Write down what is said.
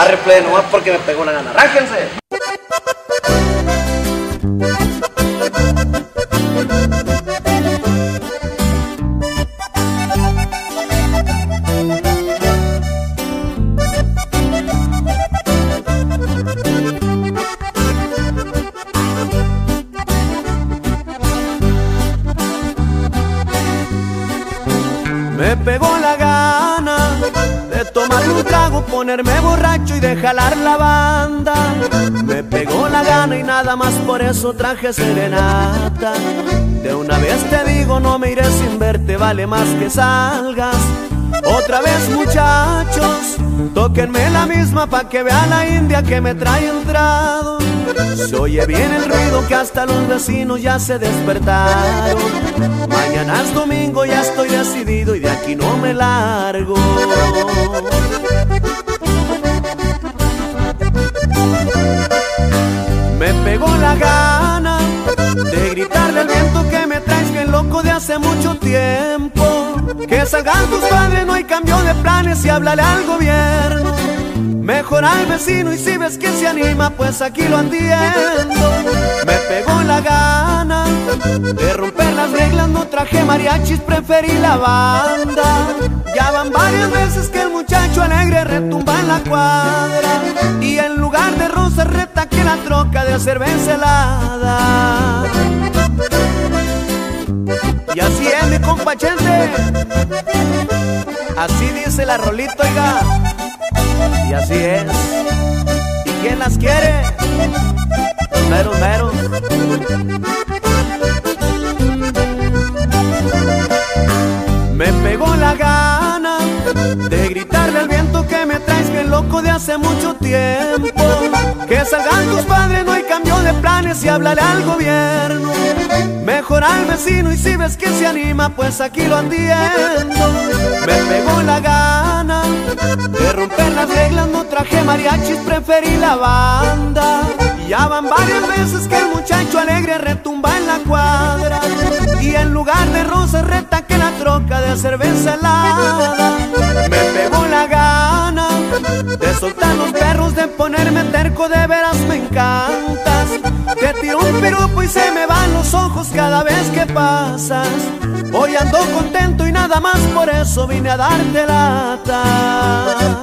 madre, play, nomás porque me pegó la gana. ¡Arránquense! Me pegó la gana tomar un trago, ponerme borracho y de jalar la banda. Me pegó la gana y nada más por eso traje serenata. De una vez te digo, no me iré sin verte, vale más que salgas. Otra vez muchachos, tóquenme la misma pa' que vea la india que me trae entrado. Se oye bien el ruido que hasta los vecinos ya se despertaron. Mañana es domingo, ya estoy decidido y de aquí no me largo. Me pegó la gana de gritarle al viento que me traes bien loco de hace mucho tiempo. Que salgan tus padres, no hay cambio de planes y háblale al gobierno. Mejor al vecino y si ves que se anima, pues aquí lo entiendo. Me pegó la gana de romper las reglas, no traje mariachis, preferí la banda. Ya van varias veces que el muchacho alegre retumba en la cuadra. Y en lugar de rosas retaque la troca de cerveza helada. Y así es mi compa Chente. Así dice la rolita, oiga. Y así es. ¿Y quién las quiere? Los meros, meros. Me pegó la gana de gritarle al viento que me traes bien loco de hace mucho tiempo. Que salgan tus padres, no hay cambio de planes y háblale al gobierno. Mejor al vecino y si ves que se anima, pues aquí lo entiendo. Traje mariachis, preferí la banda. Ya van varias veces que el muchacho alegre retumba en la cuadra. Y en lugar de rosas retaque la troca de cerveza helada. Me pegó la gana de soltar los perros, de ponerme terco, de veras me encantas. Te tiro un piropo y se me van los ojos cada vez que pasas. Hoy ando contento y nada más por eso vine a darte lata.